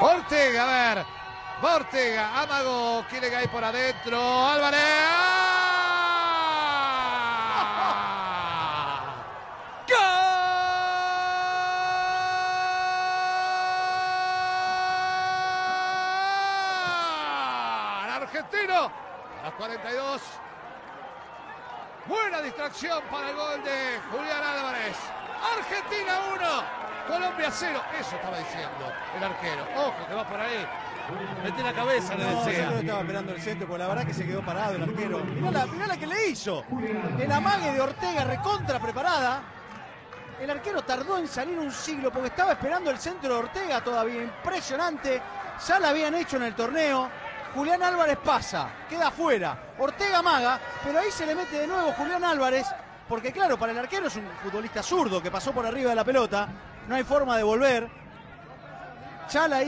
Ortega, a ver. Va Ortega, Amago, quiere hay por adentro. Álvarez. ¡Gol! Argentino a los 42. Buena distracción para el gol de Julián Álvarez. Argentina 1, Colombia 0. Eso estaba diciendo el arquero. Ojo que va por ahí. Mete la cabeza, le No, yo decía. creo que estaba esperando el centro, porque la verdad que se quedó parado el arquero. Mirá la, mirá la que le hizo. El amague de Ortega recontra preparada. El arquero tardó en salir un siglo porque estaba esperando el centro de Ortega todavía. Impresionante. Ya la habían hecho en el torneo. Julián Álvarez pasa, queda afuera. Ortega maga, pero ahí se le mete de nuevo Julián Álvarez. Porque claro, para el arquero es un futbolista zurdo que pasó por arriba de la pelota. No hay forma de volver. Chala